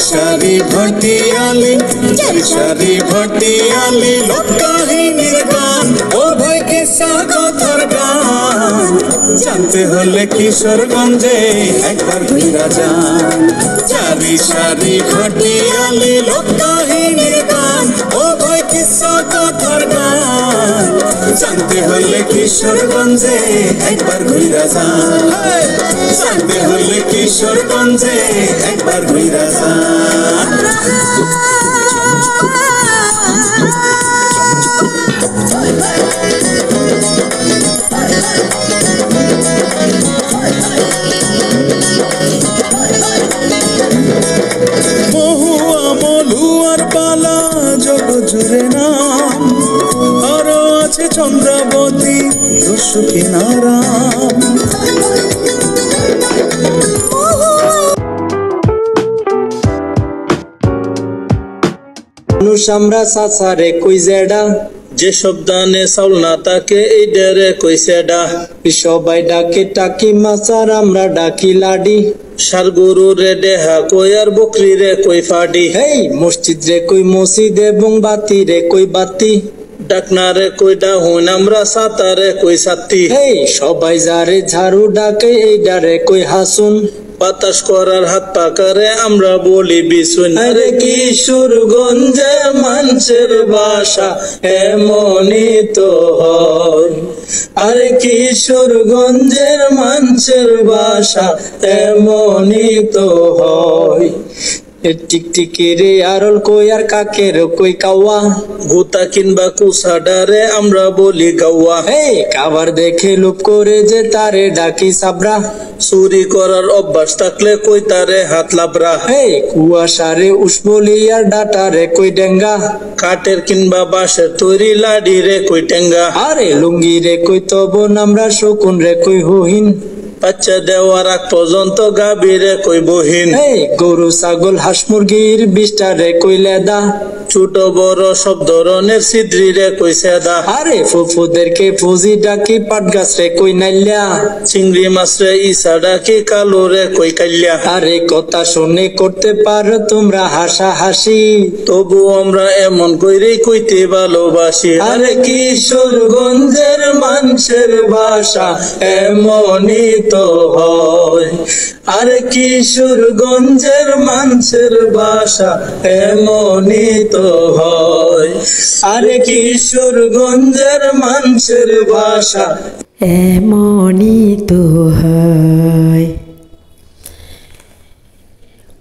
সারি ভর্তি আলি চারি সারি আলি লোককাহিনীর গান ও ভাই কিসা কথার গান জানতে হলে কিশোরগঞ্জে একবার ঘুরা যান। চারি সারি ভাটিয়ালি লোককাহিনীর লোক কিসা কথার গান জানতে হলে কিশোরগঞ্জে একবার ঘুরা যান। জানতে হলে কিশোরগঞ্জে একবার ঘুরা যান। মানুষ আমরা সাসারে কই জেডা যেসব দানে চাউল না তাকে এই ডেরে কইছে ডা সবাই ডাকে, টাকি মাচার আমরা ডাকি লাডি। সার গরু রে দেহা কই আর বকরি রে কই ফাডি। হেই, মসজিদ রে কই মসজিদ এবং বাতি রে কই বাতি। ডাকনা রে কই ডাহুন আমরা সাতারে কই সাত্তি হেই, সবাই যারে ঝাড়ু ডাকে, এই ডারে কই হাসুন। বাতাস করার হাত পাকারে আমরা বলি বিশুন আরে কিশোরগঞ্জে মানুষের বাসা, এমনই তো হয়। আরে কিশোরগঞ্জের মানুষের বাসা, এমনই তো হয়। এ টিকটিকি রে আরল কই আর কাকের কই কাওয়া? গুতা কিংবা কুসাডারে আমরা বলি গাওয়া। হে, কাবার দেখে লুপ করে যে তারে ডাকি সাবরা। চুরি করার অভ্যাস থাকলে কই তারে হাত লাবরা। হে, কুয়াশারে উসবলি আর ডাটারে কই ডেঙ্গা। কাঠের কিংবা বাঁশের তৈরি লাডি রে কই টেঙ্গা। আরে লুঙ্গি রে কই তবন, আমরা শকুন রে কই হুহিন। বাচ্চা দেওয়ার আগ পর্যন্ত গাভীরে কই বহিন গরু ছাগল হাঁস মুরগির বিষ্টারে কইলে কই লেদা ছোট বড় সব ধরনের সিদ্রি রে কই সেদা আরে ফুফুদেরকে ফুজি ডাকি পাট গাছ রে কই নাইল্যা চিংড়ি মাছ রে ইসা ডাকি কালো রে কই কাল্যা আরে কথা শুনে করতে পারো তোমরা হাসা হাসি তবু আমরা এমন কইরে কইতে ভালোবাসি। আরে কিশোরগঞ্জের মানুষের ভাষা এমনই তো হয়। আরে কিশোরগঞ্জের মানুষের ভাষা এমনই তো হয়। আরে মানুষের ভাষা। এমনই তো হয়।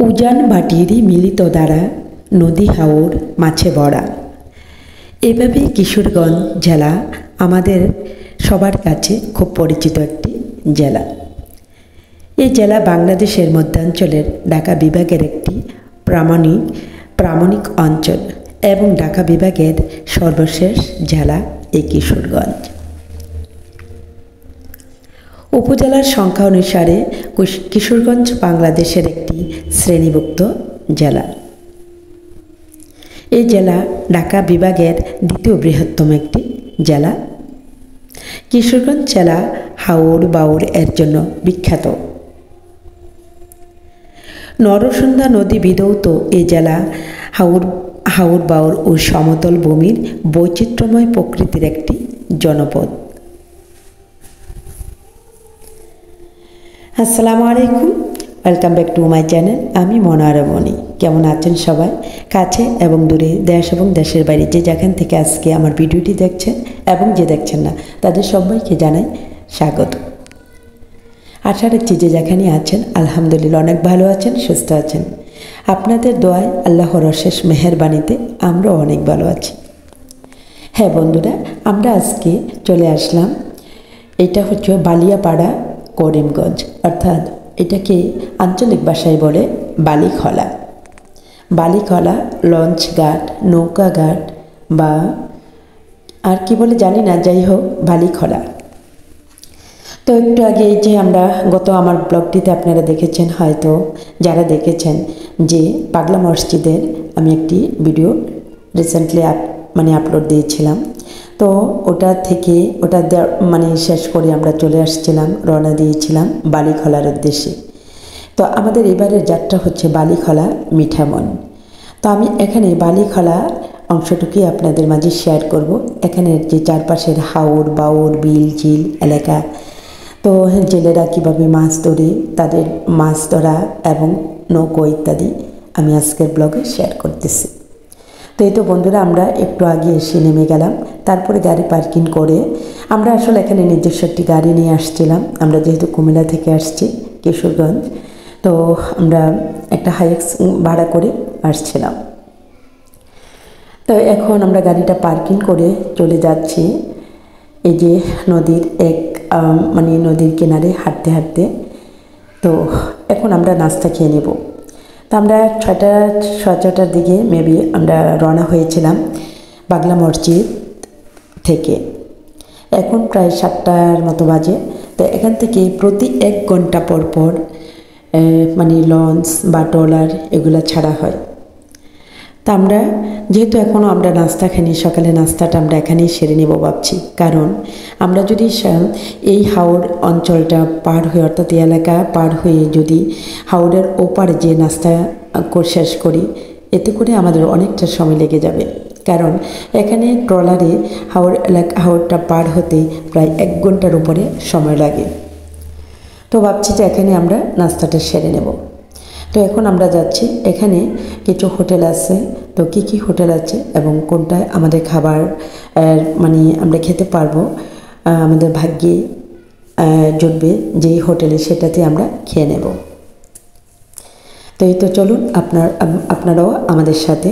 উজান ভাটিরই মিলিত দ্বারা নদী হাওর মাছে ভরা। এভাবে কিশোরগঞ্জ জেলা আমাদের সবার কাছে খুব পরিচিত একটি জেলা। এই জেলা বাংলাদেশের মধ্যাঞ্চলের ঢাকা বিভাগের একটি প্রামাণিক প্রামাণিক অঞ্চল এবং ঢাকা বিভাগের সর্বশেষ জেলা এই কিশোরগঞ্জ। উপজেলার সংখ্যা অনুসারে কিশোরগঞ্জ বাংলাদেশের একটি শ্রেণীভুক্ত জেলা। এই জেলা ঢাকা বিভাগের দ্বিতীয় বৃহত্তম একটি জেলা। কিশোরগঞ্জ জেলা হাওর বাউড় এর জন্য বিখ্যাত। নরসুন্দা নদী বিধৌত এ জেলা হাউর হাওর বাউর ও সমতল ভূমির বৈচিত্র্যময় প্রকৃতির একটি জনপদ। আসসালামু আলাইকুম। Welcome back to my channel আমি মনোয়ারা মণি। কেমন আছেন সবাই? কাছে এবং দূরে দেশ এবং দেশের বাইরে যে যেখান থেকে আজকে আমার ভিডিওটি দেখছেন এবং যে দেখছেন না, তাদের সবাইকে জানাই স্বাগত। আশা রাখছি যে যেখানে আছেন, আলহামদুলিল্লাহ অনেক ভালো আছেন, সুস্থ আছেন। আপনাদের দোয়ায় আল্লাহর অশেষ মেহেরবানিতে আমরাও অনেক ভালো আছি। হ্যাঁ বন্ধুরা, আমরা আজকে চলে আসলাম। এটা হচ্ছে বালিয়াপাড়া, করিমগঞ্জ। অর্থাৎ এটাকে আঞ্চলিক ভাষায় বলে বালিখলা। বালিখলা, লঞ্চ ঘাট, নৌকা বা আর কি বলে জানি না, যাই হোক, বালিখলা। তো একটু আগে যে আমরা গত আমার ব্লগটিতে আপনারা দেখেছেন, হয়তো যারা দেখেছেন যে পাগলা মসজিদের আমি একটি ভিডিও রিসেন্টলি মানে আপলোড দিয়েছিলাম। তো ওটা থেকে, ওটা মানে শেষ করে আমরা চলে আসছিলাম, রওনা দিয়েছিলাম বালিখলার উদ্দেশ্যে। তো আমাদের এবারের যাত্রা হচ্ছে বালিখলা মিঠামন। তো আমি এখানে বালিখলা অংশটুকুই আপনাদের মাঝে শেয়ার করব। এখানে যে চারপাশের হাওর বাউর বিল, ঝিল, এলাকা তো জেলেরা কীভাবে মাছ ধরে, তাদের মাছ ধরা এবং নৌকো ইত্যাদি আমি আজকের ব্লগে শেয়ার করতেছি। তো এই তো বন্ধুরা, আমরা একটু আগে এসে নেমে গেলাম। তারপরে গাড়ি পার্কিং করে আমরা আসলে এখানে নিজস্ব একটি গাড়ি নিয়ে আসছিলাম। আমরা যেহেতু কুমিল্লা থেকে আসছি, কিশোরগঞ্জ, তো আমরা একটা হাইক্স ভাড়া করে আসছিলাম। তো এখন আমরা গাড়িটা পার্কিং করে চলে যাচ্ছি। এই যে নদীর এক মানে নদীর কিনারে হাঁটতে হাঁটতে। তো এখন আমরা নাস্তা খেয়ে নেব। তো আমরা ছয়টা, সাড়ে ছটার দিকে মেবি আমরা রওনা হয়েছিলাম বাংলা মসজিদ থেকে। এখন প্রায় সাতটার মতো বাজে। তো এখান থেকে প্রতি এক ঘণ্টা পর পর মানে লঞ্চ বা ট্রলার এগুলো ছাড়া হয়। তা আমরা, যেহেতু এখনও আমরা নাস্তা খাইনি, সকালে নাস্তাটা আমরা এখানেই সেরে নেব ভাবছি। কারণ আমরা যদি এই হাওড় অঞ্চলটা পার হয়ে, অর্থাৎ এলাকা পার হয়ে যদি হাওড়ের ওপারে যে নাস্তা শেষ করি, এতে করে আমাদের অনেকটা সময় লেগে যাবে। কারণ এখানে ট্রলারে হাওড় এলাকা হাওড়টা পার হতে প্রায় এক ঘণ্টার উপরে সময় লাগে। তো ভাবছি যে এখানে আমরা নাস্তাটা সেরে নেব। তো এখন আমরা যাচ্ছি, এখানে কিছু হোটেল আছে। তো কি কি হোটেল আছে এবং কোনটায় আমাদের খাবার মানে আমরা খেতে পারব আমাদের ভাগ্যে জুটবে যেই হোটেলে সেটাতে আমরা খেয়ে নেব। তো এই তো চলুন আপনার আপনারাও আমাদের সাথে।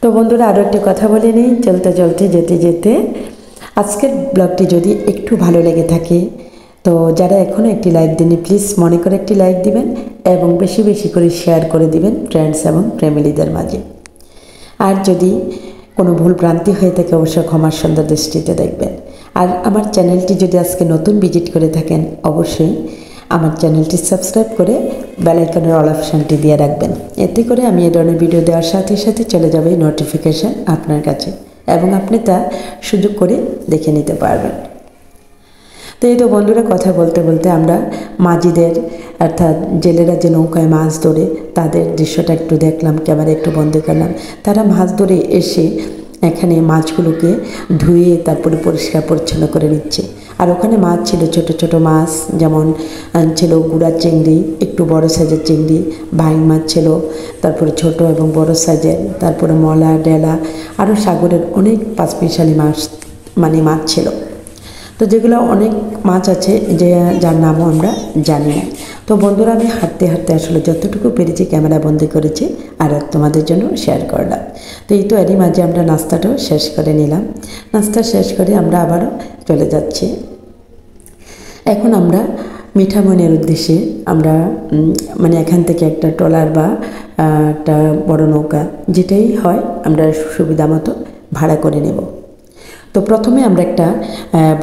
তো বন্ধুরা আরও একটি কথা বলে নিই, চলতে চলতে, যেতে যেতে, আজকের ব্লগটি যদি একটু ভালো লেগে থাকে তো যারা এখনও একটি লাইক দেননি প্লিজ মনে করে একটি লাইক দিবেন এবং বেশি বেশি করে শেয়ার করে দিবেন ফ্রেন্ডস এবং ফ্যামিলিদের মাঝে। আর যদি কোনো ভুল ভ্রান্তি হয়ে থাকে, অবশ্যই ক্ষমার সুন্দর দৃষ্টিতে দেখবেন। আর আমার চ্যানেলটি যদি আজকে নতুন ভিজিট করে থাকেন, অবশ্যই আমার চ্যানেলটি সাবস্ক্রাইব করে বেলাইকনের অল অপশানটি দিয়ে রাখবেন। এতে করে আমি এ ধরনের ভিডিও দেওয়ার সাথে সাথে চলে যাবে নোটিফিকেশান আপনার কাছে এবং আপনি তা সুযোগ করে দেখে নিতে পারবেন। তো এই তো বন্ধুরা কথা বলতে বলতে আমরা মাঝিদের, অর্থাৎ জেলেরা যে নৌকায় মাছ ধরে তাদের দৃশ্যটা একটু দেখলাম, ক্যামেরা একটু বন্ধ করলাম। তারা মাছ ধরে এসে এখানে মাছগুলোকে ধুয়ে তারপরে পরিষ্কার পরিচ্ছন্ন করে নিচ্ছে। আর ওখানে মাছ ছিল, ছোট ছোট মাছ, যেমন ছিল গুড়া চিংড়ি, একটু বড় সাইজের চিংড়ি বাইং মাছ ছিল, তারপরে ছোট এবং বড় সাইজের, তারপরে মলা, ডেলা, আরও সাগরের অনেক পাঁচমিশালি মাছ মানে মাছ ছিল। তো যেগুলো অনেক মাছ আছে যে, যার নামও আমরা জানি না। তো বন্ধুরা, আমি হাঁটতে হাঁটতে আসলে যতটুকু পেরেছি ক্যামেরা বন্দি করেছি আর তোমাদের জন্য শেয়ার করলাম। তো এই তো এরই মাঝে আমরা নাস্তাটাও শেষ করে নিলাম। নাস্তা শেষ করে আমরা আবারও চলে যাচ্ছি। এখন আমরা মিঠামনের উদ্দেশ্যে আমরা মানে এখান থেকে একটা ট্রলার বা একটা বড় নৌকা, যেটাই হয়, আমরা সুবিধা মতো ভাড়া করে নেব। তো প্রথমে আমরা একটা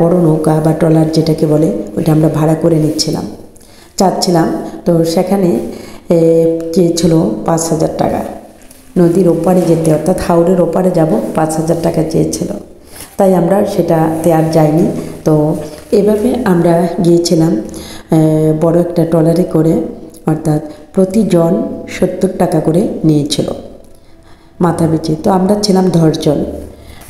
বড় নৌকা বা ট্রলার যেটাকে বলে, ওইটা আমরা ভাড়া করে নিচ্ছিলাম। চাচ্ছিলাম, তো সেখানে চেয়েছিল পাঁচ হাজার টাকা। নদীর ওপারে যেতে, অর্থাৎ হাওড়ের ওপারে যাব, পাঁচ হাজার টাকা চেয়েছিল। তাই আমরা সেটাতে আর যাইনি। তো এভাবে আমরা গিয়েছিলাম বড় একটা ট্রলারে করে, অর্থাৎ প্রতিজন সত্তর টাকা করে নিয়েছিল মাথা পিছু। তো আমরা ছিলাম দশজন।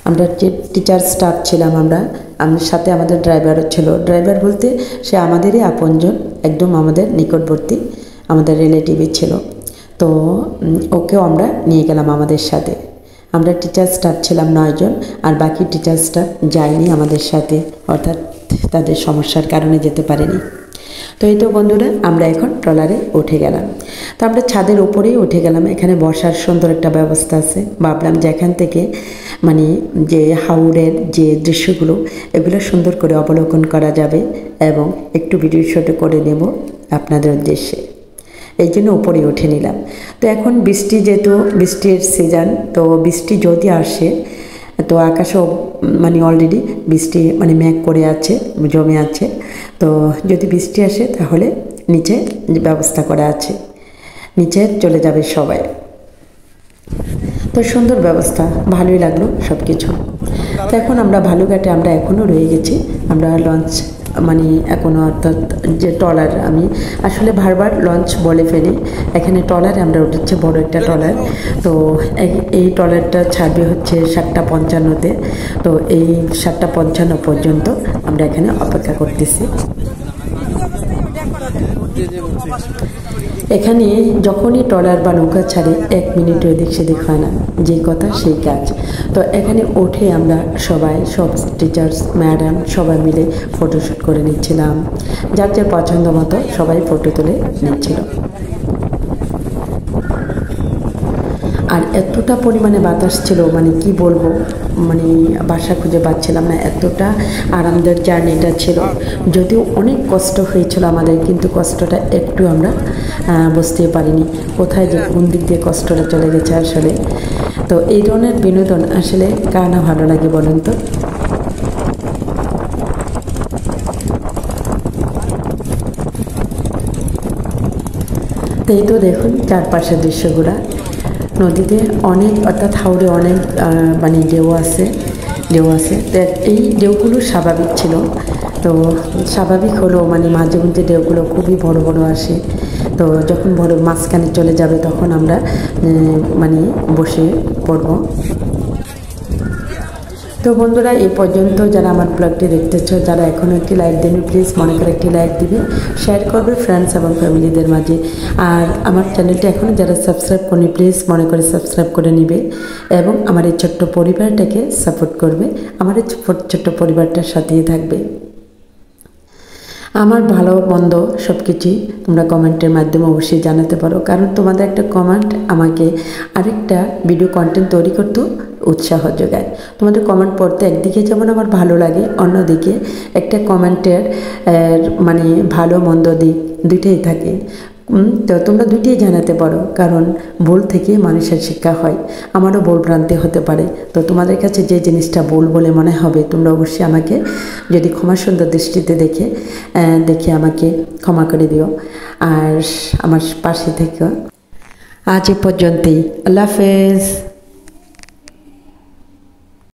আমরা যে টিচার স্টাফ ছিলাম আমরা, আমার সাথে আমাদের ড্রাইভারও ছিল। ড্রাইভার বলতে সে আমাদেরই আপনজন, একদম আমাদের নিকটবর্তী, আমাদের রিলেটিভই ছিল। তো ওকেও আমরা নিয়ে গেলাম আমাদের সাথে। আমরা টিচার স্টাফ ছিলাম নয়জন আর বাকি টিচার স্টাফ যায়নি আমাদের সাথে, অর্থাৎ তাদের সমস্যার কারণে যেতে পারেনি। তো এই তো বন্ধুরা, আমরা এখন ট্রলারে উঠে গেলাম। তো আমরা ছাদের উপরেই উঠে গেলাম, এখানে বসার সুন্দর একটা ব্যবস্থা আছে। ভাবলাম যে এখান থেকে মানে যে হাওড়ের যে দৃশ্যগুলো, এগুলো সুন্দর করে অবলোকন করা যাবে এবং একটু ভিডিও শুটও করে নেব আপনাদের উদ্দেশ্যে। এই জন্য উপরে উঠে নিলাম। তো এখন বৃষ্টি যেহেতু, বৃষ্টির সিজন তো বৃষ্টি যদি আসে তো আকাশও মানে অলরেডি বৃষ্টি মানে মেঘ করে আছে, জমে আছে। তো যদি বৃষ্টি আসে তাহলে নিচে ব্যবস্থা করা আছে। নিচে চলে যাবে সবাই। তো সুন্দর ব্যবস্থা, ভালোই লাগল সব কিছু তো এখন আমরা ভালুঘাটে আমরা এখনও রয়ে গেছি। আমরা লঞ্চ মানে এখনও অর্থাৎ যে ট্রলার আমি, আসলে বারবার লঞ্চ বলে ফেলি, এখানে ট্রলার আমরা উঠেছি, বড় একটা ট্রলার। তো এই- ট্রলারটা ছাড়বে হচ্ছে সাতটা পঞ্চান্নতে। তো এই সাতটা পঞ্চান্ন পর্যন্ত আমরা এখানে অপেক্ষা করতেছি। এখানে যখনই ট্রলার বা নৌকা ছাড়ে, এক মিনিট এদিক সেদিক হয় না। যে কথা সেই কাজ। তো এখানে উঠে আমরা সবাই, সব টিচার্স ম্যাডাম সবাই মিলে ফটোশ্যুট করে নিচ্ছিলাম। যার যার পছন্দ মতো সবাই ফটো তুলে নিচ্ছিল। আর এতটা পরিমাণে বাতাস ছিল মানে কি বলব? মানে বাসা খুঁজে পাচ্ছিলাম না, এতটা আরামদায়ক জার্নিটা ছিল। যদিও অনেক কষ্ট হয়েছিল আমাদের, কিন্তু কষ্টটা একটু আমরা বুঝতে পারিনি। কোথায় যে কোন দিক দিয়ে কষ্টটা চলে গেছে আসলে। তো এই ধরনের বিনোদন আসলে কার না ভালো লাগে বলুন তো এই তো দেখুন, চারপাশের দৃশ্যগুলা। নদীতে অনেক, অর্থাৎ হাওড়ে অনেক মানে ঢেউ আছে ঢেউ আছে। তো এই ঢেউগুলো স্বাভাবিক ছিল। তো স্বাভাবিক হলো মানে মাঝে মধ্যে ঢেউগুলো খুবই বড় বড় আসে। তো যখন বড় মাঝখানে চলে যাবে তখন আমরা মানে বসে পড়ব। তো বন্ধুরা, এই পর্যন্ত যারা আমার ব্লগটি দেখতেছ যারা এখনও একটি লাইক দেবে প্লিজ মনে করে একটি লাইক দিবে শেয়ার করবে ফ্রেন্ডস এবং ফ্যামিলিদের মাঝে। আর আমার চ্যানেলটি এখনও যারা সাবস্ক্রাইব করেনি প্লিজ মনে করে সাবস্ক্রাইব করে নিবে এবং আমার এই ছোট্ট পরিবারটাকে সাপোর্ট করবে, আমার এই ছোট্ট পরিবারটার সাথেই থাকবে। আমার ভালো, মন্দ সব কিছুই তোমরা কমেন্টের মাধ্যমে অবশ্যই জানাতে পারো। কারণ তোমাদের একটা কমেন্ট আমাকে আরেকটা ভিডিও কন্টেন্ট তৈরি করতেও উৎসাহ যোগায়। তোমাদের কমেন্ট পড়তে একদিকে যেমন আমার ভালো লাগে, অন্যদিকে একটা কমেন্টের মানে ভালো, মন্দ দিক দুইটাই থাকে। তো তোমরা দুইটাই জানাতে পারো, কারণ ভুল থেকে মানুষের শিক্ষা হয়, আমারও ভুল ভ্রান্তি হতে পারে। তো তোমাদের কাছে যে জিনিসটা ভুল বলে মনে হবে, তোমরা অবশ্যই আমাকে যদি ক্ষমা সুন্দর দৃষ্টিতে দেখে দেখে আমাকে ক্ষমা করে দিও। আর আমার পাশে থেকে আজ এ পর্যন্তই। আল্লাহ হাফেজ।